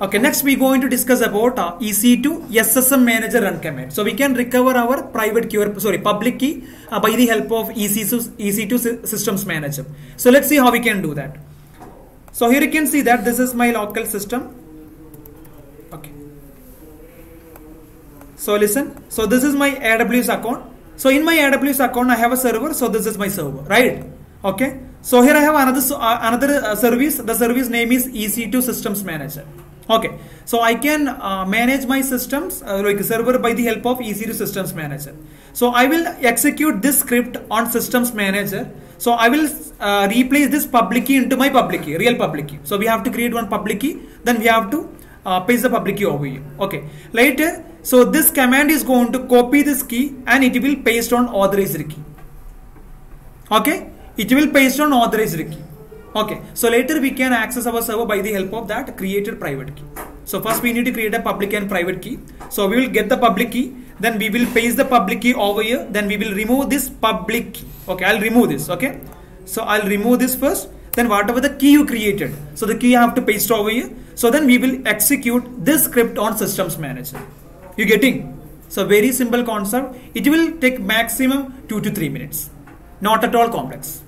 Okay, next we going to discuss about uh, EC2 SSM manager run command. So we can recover our private key or sorry public key uh, by the help of EC2, EC2 systems manager. So let's see how we can do that. So here you can see that this is my local system. Okay. So listen. So this is my AWS account. So in my AWS account I have a server. So this is my server, right? Okay. So here I have another uh, another uh, service. The service name is EC2 Systems Manager. Okay. So I can uh, manage my systems uh, like server by the help of EC2 Systems Manager. So I will execute this script on Systems Manager. So I will uh, replace this public key into my public key, real public key. So we have to create one public key. Then we have to uh, paste the public key over here. Okay. Later, so this command is going to copy this key and it will paste on authorized key. Okay. It will paste on authorized key. Okay. So later we can access our server by the help of that created private key. So first we need to create a public and private key. So we will get the public key. Then we will paste the public key over here. Then we will remove this public key. Okay. I'll remove this. Okay. So I'll remove this first. Then whatever the key you created. So the key you have to paste over here. So then we will execute this script on systems manager. You getting? So very simple concept. It will take maximum two to three minutes. Not at all complex.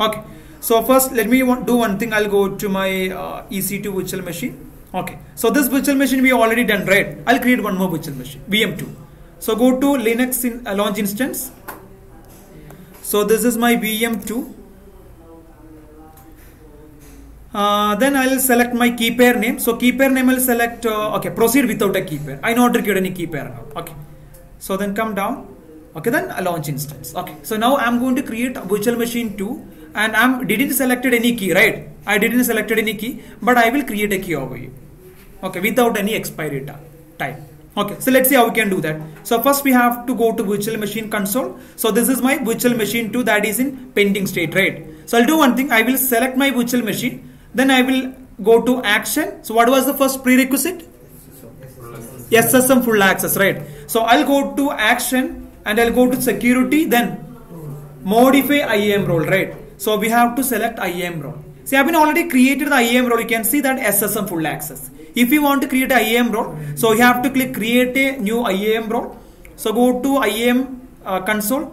Okay. So first let me do one thing. I'll go to my uh, EC2 virtual machine. Okay. So this virtual machine we already done, right? I'll create one more virtual machine, VM2. So go to Linux in, uh, launch instance. So this is my VM2. Uh, then I'll select my key pair name. So key pair name I'll select, uh, okay, proceed without a key pair. I not required any key pair now. Okay. So then come down. Okay, then a launch instance. Okay. So now I'm going to create a virtual machine 2 and I'm didn't selected any key, right? I didn't selected any key, but I will create a key over here. Okay, without any expiry time. Okay, so let's see how we can do that. So first we have to go to virtual machine console. So this is my virtual machine 2 that is in pending state, right? So I'll do one thing. I will select my virtual machine. Then I will go to action. So what was the first prerequisite? SSM full access, right? So I'll go to action and I'll go to security, then modify IAM role, right? So we have to select IAM role. See, I've been already created the IAM role. You can see that SSM full access. If you want to create a IAM role, so you have to click create a new IAM role. So go to IAM uh, console.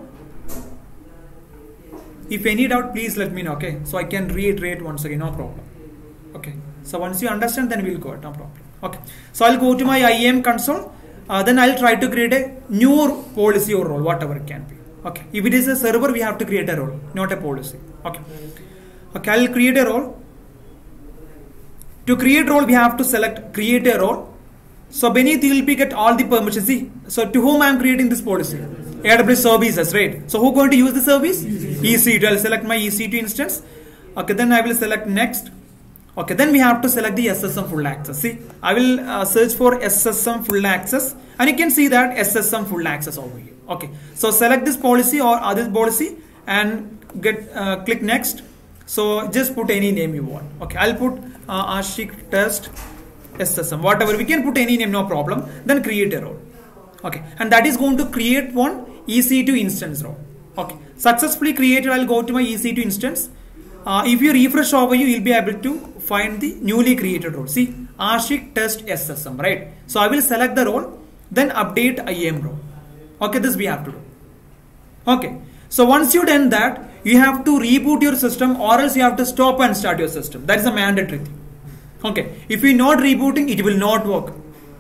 If any doubt, please let me know. Okay, so I can reiterate once again, no problem. Okay, so once you understand, then we'll go. No problem. Okay, so I'll go to my IAM console. Uh, then I'll try to create a new policy or role, whatever it can be. Okay, if it is a server, we have to create a role, not a policy. Okay, okay, I'll create a role. To create role, we have to select create a role. So beneath you will be get all the permissions. See, so to whom I am creating this policy? AWS services, right? So who going to use the service? EC2. I'll select my EC2 instance. Okay, then I will select next. Okay, then we have to select the SSM full access. See, I will uh, search for SSM full access, and you can see that SSM full access over here. Okay, so select this policy or other policy and get uh, click next. So just put any name you want. Okay, I'll put uh, Ashiq test SSM, whatever. We can put any name, no problem. Then create a role. Okay, and that is going to create one EC2 instance role. Okay, successfully created. I'll go to my EC2 instance. Uh, if you refresh over you, you'll be able to find the newly created role. See, Ashiq test SSM, right? So I will select the role, then update IAM role. Okay, this we have to do. Okay, so once you done that, you have to reboot your system or else you have to stop and start your system. That is a mandatory thing. Okay, if you're not rebooting, it will not work.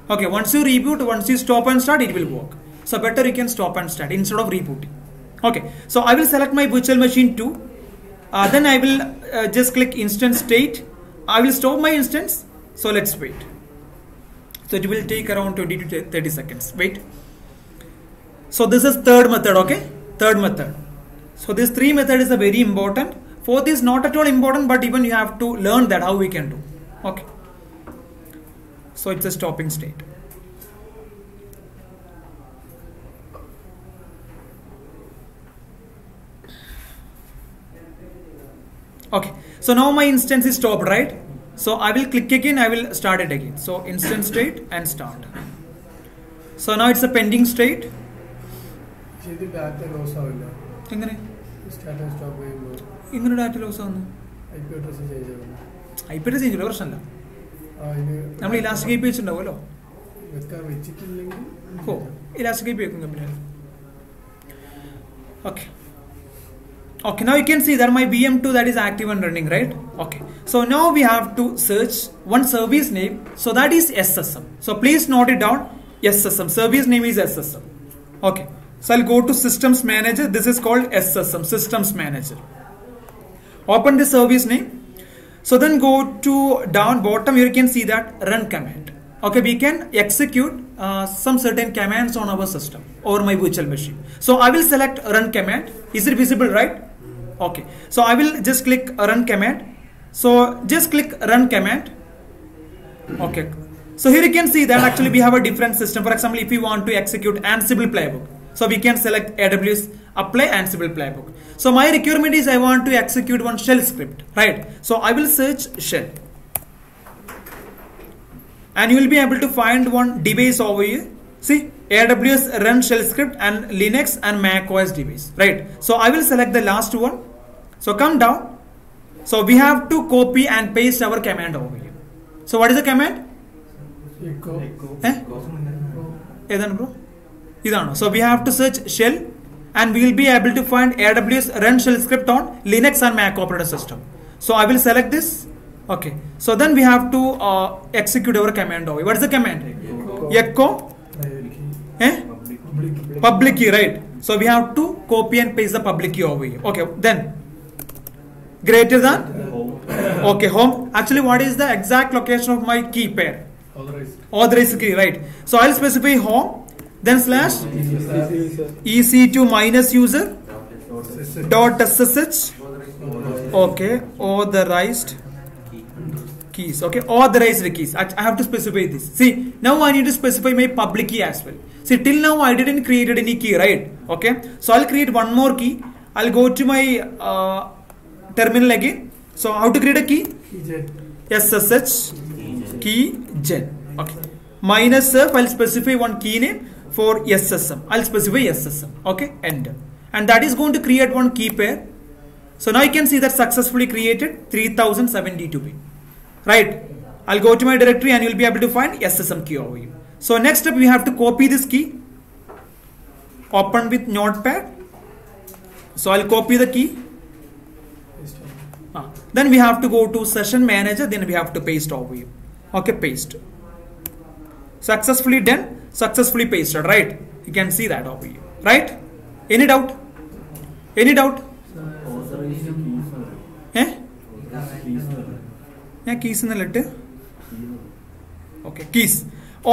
Okay, once you reboot, once you stop and start, it will work. So better you can stop and start instead of rebooting. Okay, so I will select my virtual machine 2. Uh, then I will uh, just click instance state. I will stop my instance. So let's wait. So it will take around 20 to 30 seconds. Wait. So this is third method, okay? Third method. So this three method is a very important. Fourth is not at all important, but even you have to learn that how we can do. Okay. So it's a stopping state. Okay. So now my instance is stopped, right? So I will click again, I will start it again. So instance state and start. So now it's a pending state. Status stop ചെയ്യുമ്പോൾ ഇങ്ങനെ data loss ആവുന്നു I P address change ആവില്ല I P change പ്രശ്നമല്ല ആ, ഇത് നമ്മൾ elastic I P വെച്ചിട്ടുണ്ടാവുമല്ലോ ഓ ഇലാസ്റ്റിക് ഐ പി വെക്കും കമ്പനിയിൽ okay okay now you can see that my vm2 that is active and running right okay so now we have to search one service name so that is ssm so please note it down ssm service name is ssm okay so i'll go to systems manager. This is called ssm systems manager. Open the service name. So then go to down bottom. You can see that run command. Okay we can execute uh, some certain commands on our system or my virtual machine. So i will select run command. Is it visible right? Okay. So i will just click run command. So just click run command. Okay. So here you can see that actually we have a different system. For example if you want to execute ansible playbook so we can select AWS apply Ansible playbook. So my requirement is I want to execute one shell script, right? So I will search shell. And you will be able to find one device over here. See AWS run shell script and Linux and Mac OS device, right? So I will select the last one. So come down. So we have to copy and paste our command over here. So what is the command? Echo. Echo. Eh? Echo. ഇതാണോ so we have to search shell and will be able to find A W S run shell script on Linux and Mac operating system so I will select this okay so then we have to execute our command over what is the command echo ഏ public key right so we have to copy and paste the public key over here okay then greater than okay home actually what is the exact location of my key pair authorized authorized key right so i'll specify home then slash? Ec2 minus user dot ssh okay authorized keys. Okay authorized keys. I, I have to specify this. See now i need to specify my public key as well. See till now i didn't create any key right? Okay so i'll create one more key. I'll go to my uh, terminal again. So how to create a key? SSH key gen. Okay. Minus F, I'll specify one key name for SSM. I'll specify SSM. Okay. Enter. And that is going to create one key pair. So now you can see that successfully created 3072 bit. Right. I'll go to my directory and you'll be able to find SSM key over here. So next step we have to copy this key. Open with notepad. So I'll copy the key. Ah, then we have to go to session manager then we have to paste over here okay paste successfully done successfully pasted right you can see that over here right any doubt any doubt eh yeah keys എന്നല്ലിട്ട് okay keys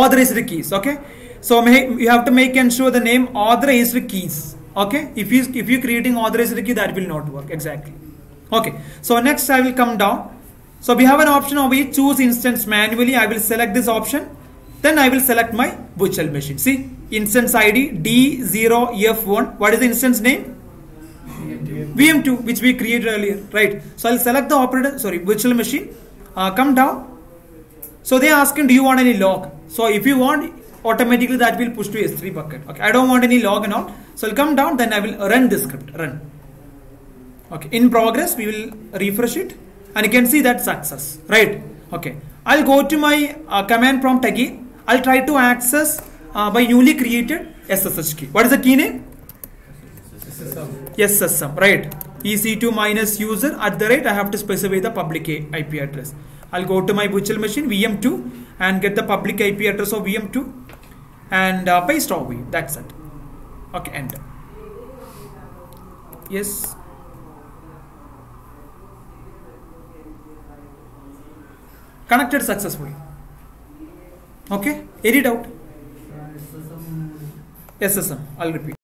authorized keys okay so may, you have to make ensure the name authorized keys okay if you if you creating authorized key that will not work exactly okay so next i will come down so we have an option over here choose instance manually i will select this option then i will select my virtual machine. See instance id d0f1 what is the instance name? Vm2 which we created earlier right? So i'll select the operator sorry virtual machine. Uh, come down. So they are asking do you want any log? So if you want automatically that will push to s3 bucket. Okay i don't want any log and all. So i'll come down then i will run this script run. Okay in progress we will refresh it. And you can see that success right? Okay i'll go to my uh, command prompt again i'll try to access uh, by newly created ssh key. What is the key name? Ssm right. Ec2 minus user at the rate i have to specify the public ip address. I'll go to my virtual machine vm2 and get the public ip address of vm2 and uh, paste over here. that's it. Okay enter yes. Connected successfully okay? Any doubt ssm i'll repeat